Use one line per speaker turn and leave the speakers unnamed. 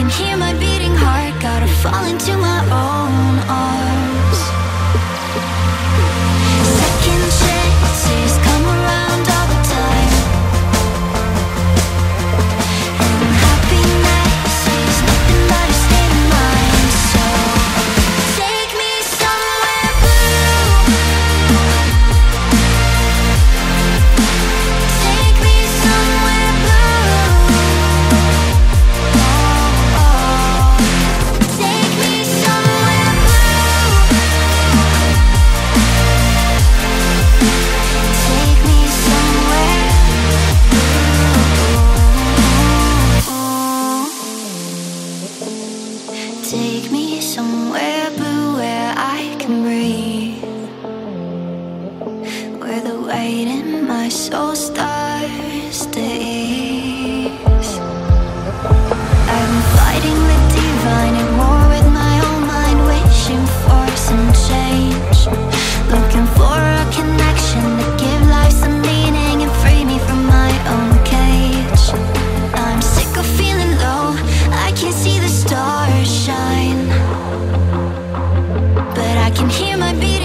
can hear my beating heart. Gotta fall into my own arms Take me somewhere blue where I can breathe. Where the light in my soul starts hear my beat.